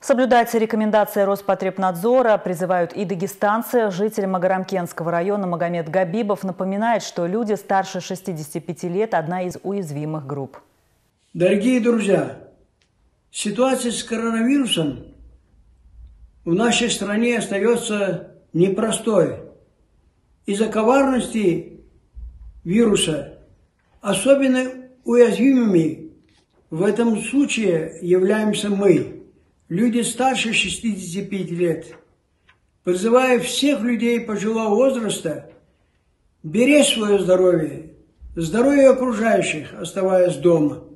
Соблюдать рекомендации Роспотребнадзора призывают и дагестанцы. Житель Магарамкенского района Магомед Габибов напоминает, что люди старше 65 лет – одна из уязвимых групп. Дорогие друзья, ситуация с коронавирусом в нашей стране остается непростой. Из-за коварности вируса особенно уязвимыми в этом случае являемся мы – люди старше 65 лет, призываю всех людей пожилого возраста беречь свое здоровье, здоровье окружающих, оставаясь дома –